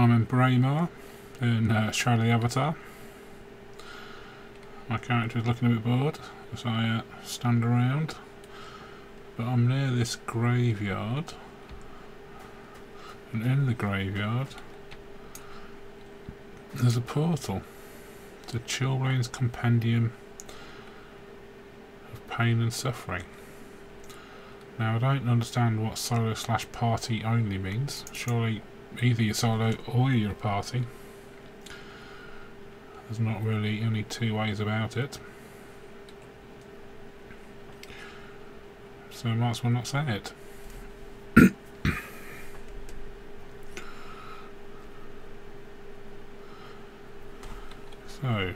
I'm in Braemar in uh, Shelley Avatar. My character is looking a bit bored as I uh, stand around. But I'm near this graveyard. And in the graveyard there's a portal to Chillblain's Compendium of Pain and Suffering. Now I don't understand what solo slash party only means. Surely either you're solo or you're a party. There's not really only two ways about it. So I might as well not say it. so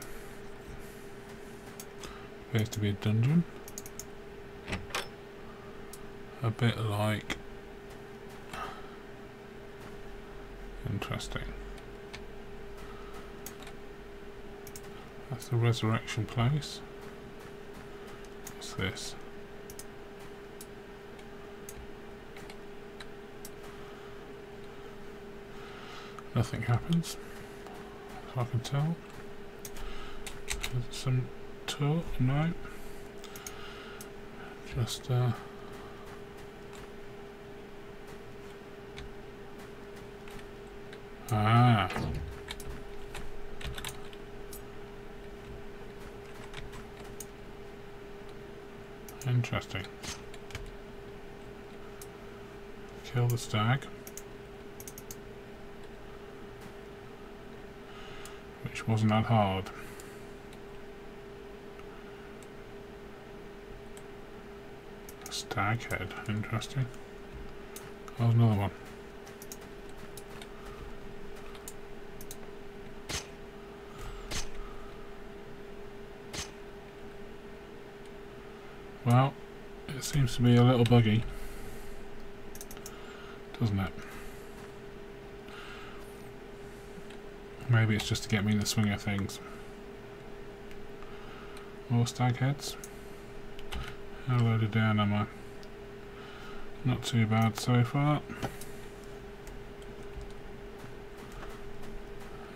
appears to be a dungeon a bit like interesting. That's the resurrection place. What's this? Nothing happens. As I can tell. Some tool no. Just uh Ah. Interesting. Kill the stag. Which wasn't that hard. Stag head, interesting. There's another one. Well, it seems to be a little buggy, doesn't it? Maybe it's just to get me in the swing of things. More stag heads. How loaded down am I? Not too bad so far.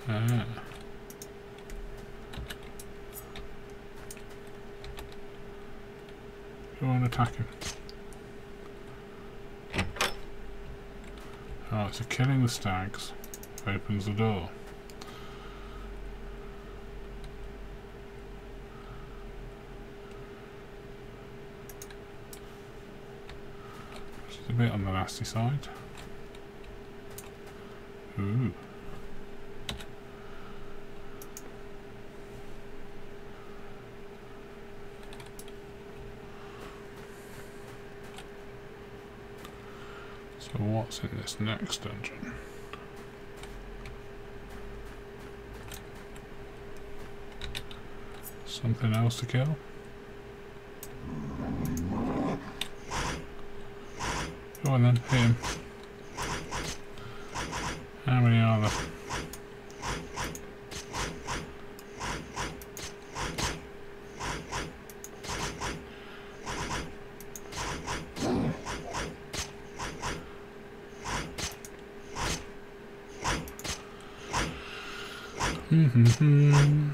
Ah. Go on, attack him. Oh, Alright, so killing the stags opens the door. Which is a bit on the nasty side. Ooh. So what's in this next dungeon? Something else to kill? Go on then, hit him. How many are there? Mm-hmm.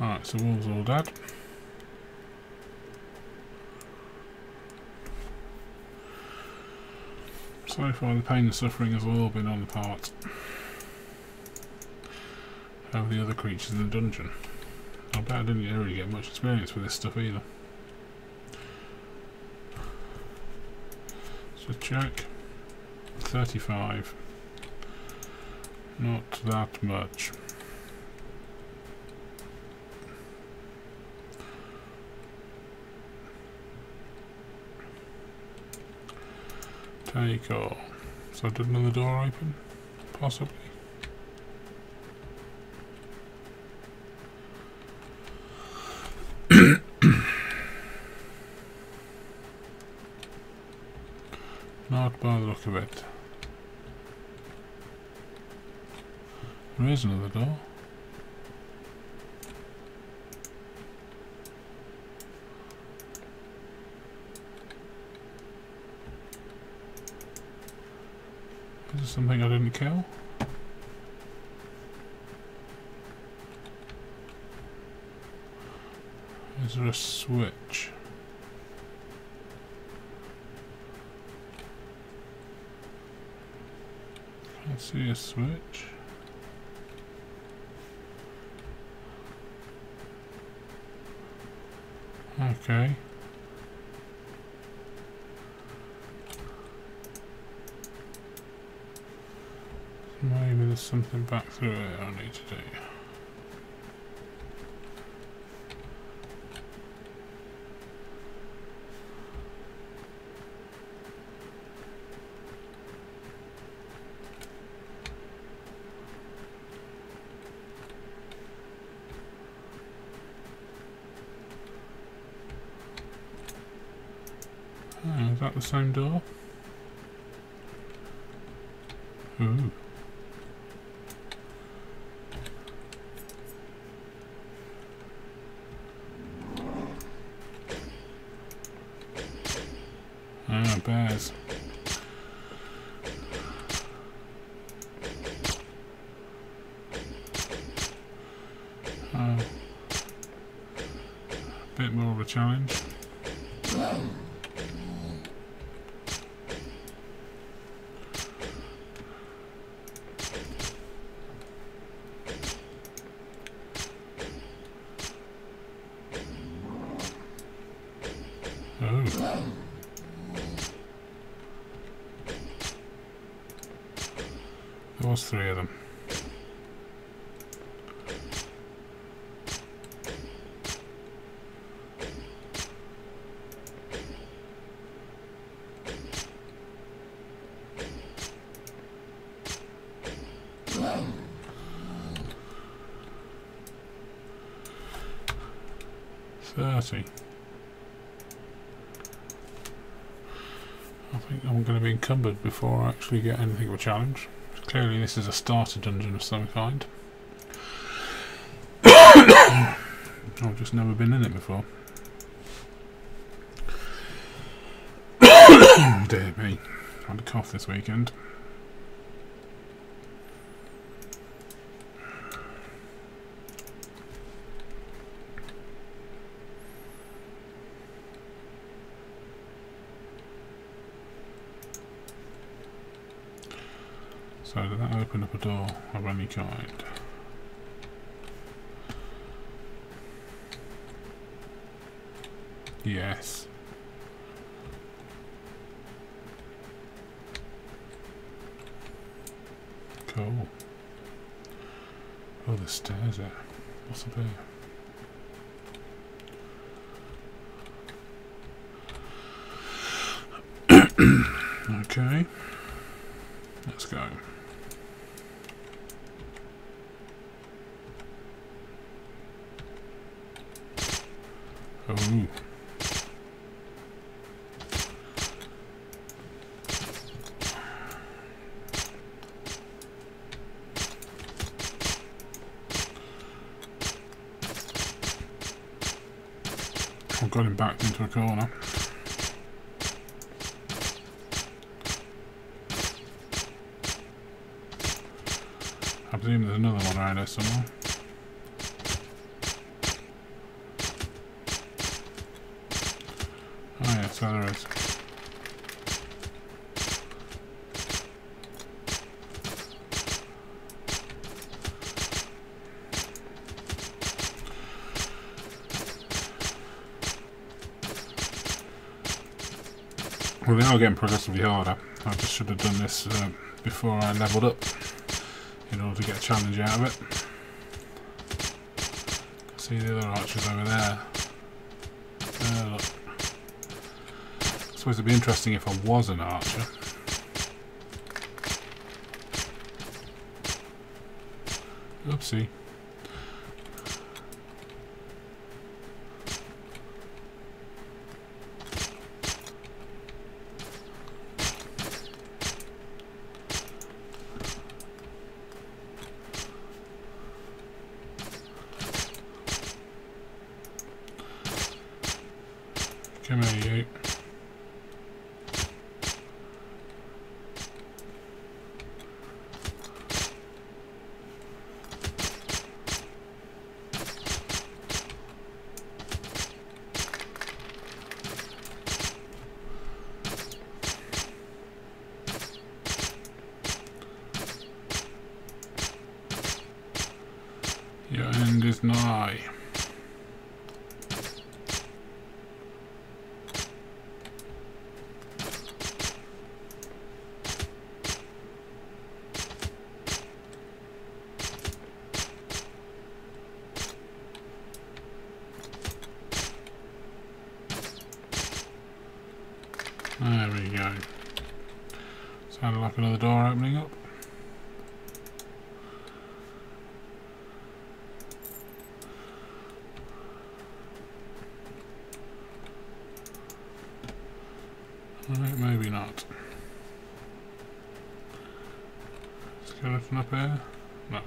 Alright, all. So far the pain and suffering has all been on the part of the other creatures in the dungeon. I bet I didn't really get much experience with this stuff either. So check. 35. Not that much. Take all. So did another door open? Possibly. Not by the look of it. There is another door. Something I didn't kill? Is there a switch? I see a switch. Okay. Maybe there's something back through it I need to do. Oh, is that the same door? Ooh. Ah, bears. Oh. Bit more of a challenge. Oh. Was three of them. Thirty. I think I'm going to be encumbered before I actually get anything of a challenge. Clearly this is a starter dungeon of some kind. I've just never been in it before. Dear me. I had a cough this weekend. So did that open up a door of any kind? Yes. Cool. Oh, the stairs there. What's up here? okay. Let's go. Oh. I've got him backed into a corner. I presume there's another one around here somewhere. Well, they are getting progressively harder. I just should have done this uh, before I leveled up in order to get a challenge out of it. See the other archers over. There, suppose it'd be interesting if I was an archer. Oopsie. Alright, maybe not. Skeleton up here? No.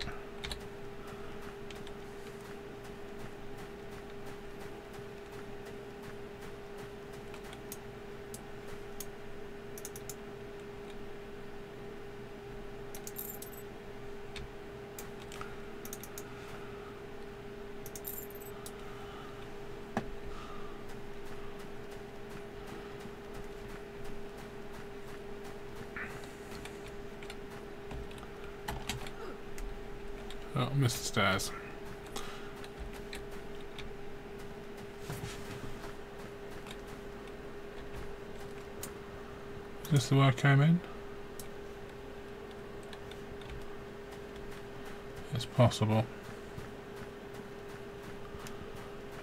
Oh, missed the stairs. Is this the way I came in? It's possible.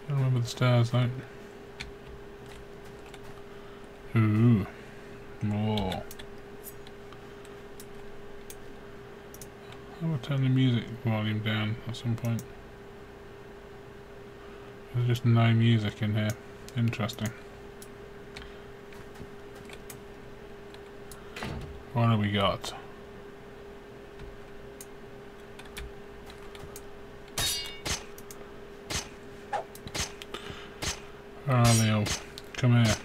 I remember the stairs though. Ooh. More. I will turn the music volume down at some point. There's just no music in here. Interesting. What have we got? Where are they all? Come here.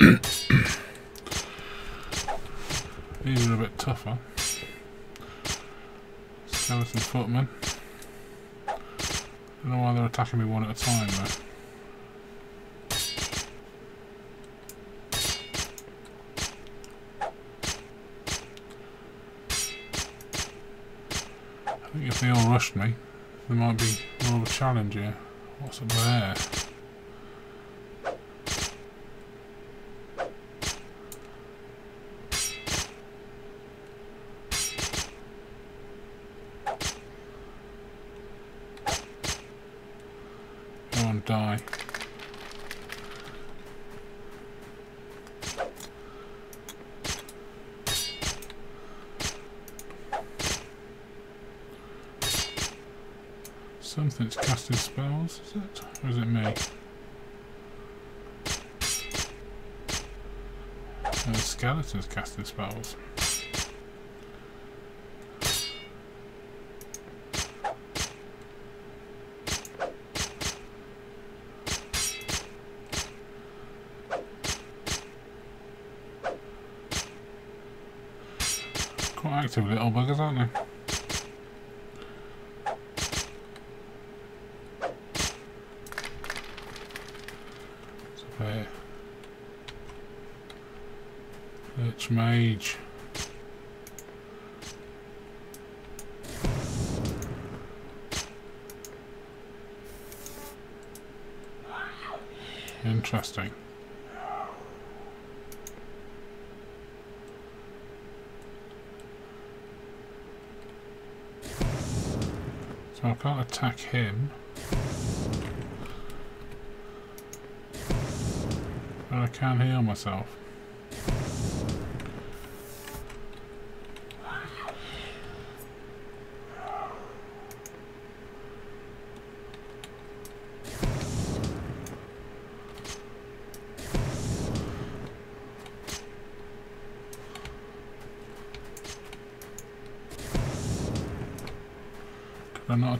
These are a bit tougher. Skeleton footmen. Don't know why they're attacking me one at a time though. I think if they all rushed me, there might be more of a challenge here. What's up there? Go on, die. Something's casting spells, is it? Or is it me? Uh, skeletons casting spells. Quite active little buggers, aren't they? What's up here? Interesting. So I can't attack him. But I can heal myself.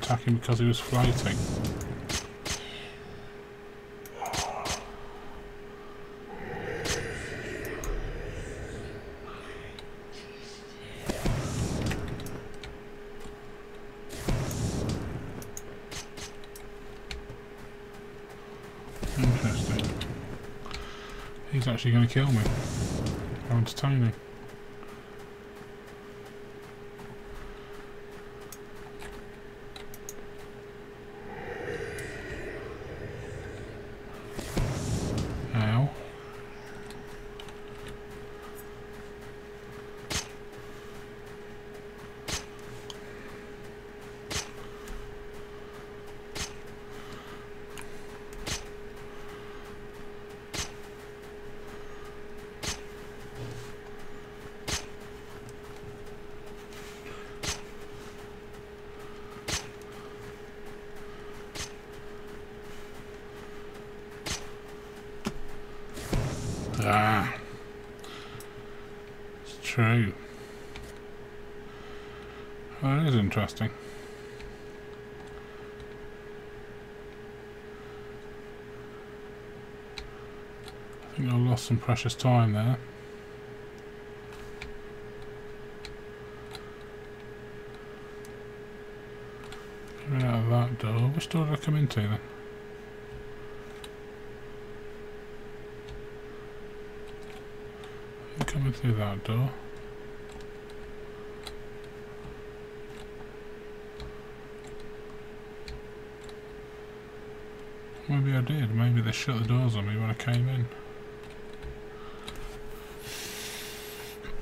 Attack him because he was floating? Interesting. He's actually going to kill me. How entertaining. Ow. Ah. It's true. That oh, is interesting. I think I lost some precious time there. Get out of that door. Which door did I come into then? I'm coming through that door. Maybe I did. Maybe they shut the doors on me when I came in.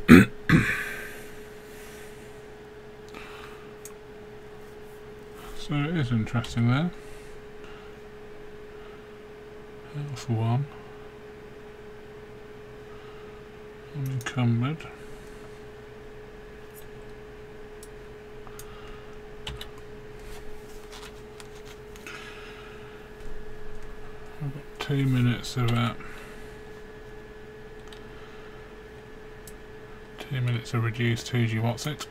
so it is interesting there. Health one. I've got two minutes of that. Two minutes of reduced 2G what's it?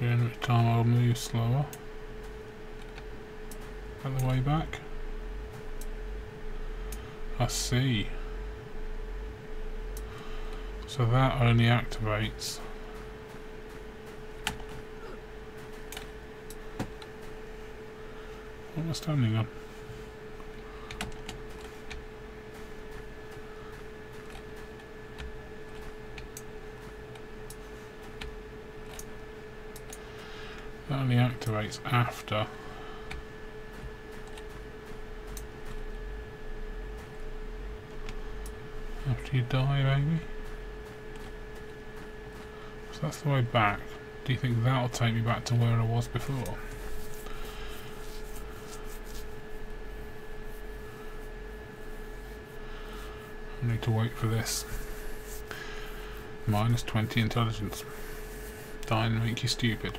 During which time I'll move slower. On the way back. I see. So that only activates. What am I standing on? That only activates after after you die, maybe? So that's the way back. Do you think that'll take me back to where I was before? I need to wait for this. Minus 20 intelligence. Dying and make you stupid.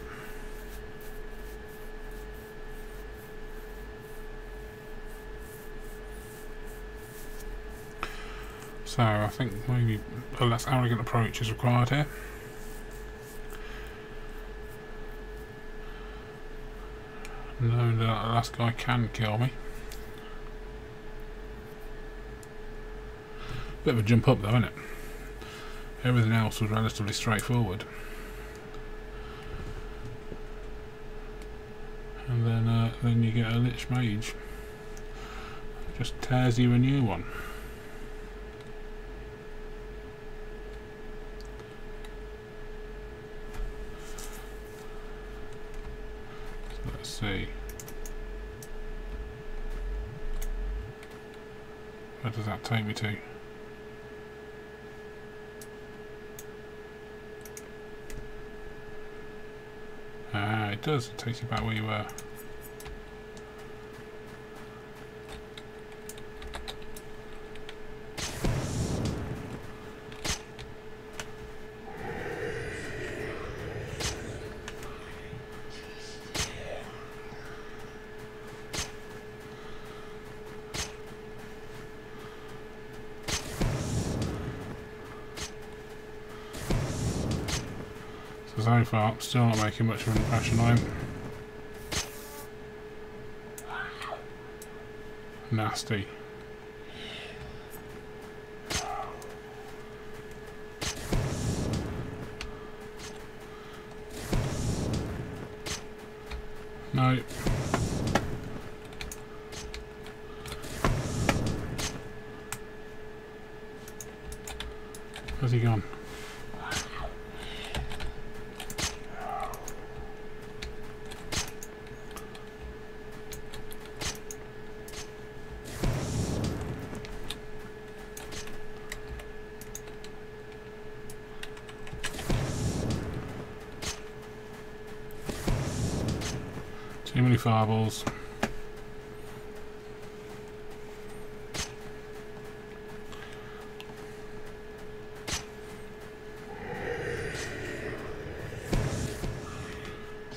So I think maybe a less arrogant approach is required here. Knowing that last guy can kill me. Bit of a jump up though, isn't it? Everything else was relatively straightforward. And then uh, then you get a Lich Mage. Just tears you a new one. Let's see. Where does that take me to? Ah, it does. It takes you back where you were. Still not making much of an impression on him. Nasty. No. Where's he gone? Fireballs.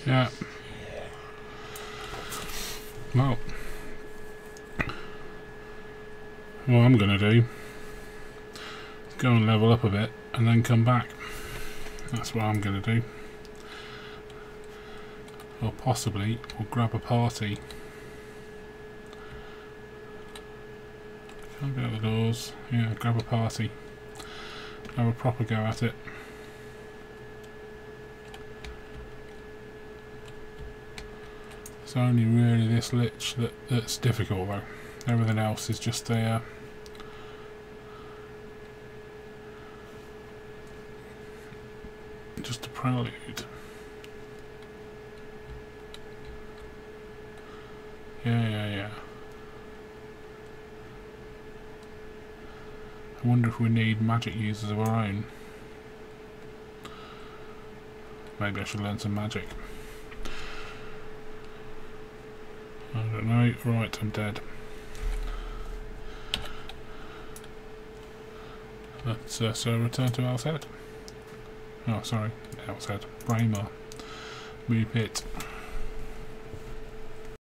Yeah. Well. What I'm going to do go and level up a bit and then come back. That's what I'm going to do. Or possibly we'll grab a party. Can't get out the doors. Yeah, grab a party. Have a proper go at it. It's only really this lich that, that's difficult though. Everything else is just a uh, just a prelude. Yeah, yeah, yeah. I wonder if we need magic users of our own. Maybe I should learn some magic. I don't know. Right, I'm dead. Let's uh, so return to Owl's Head. Oh, sorry, Owl's Head. Braemar. Move it.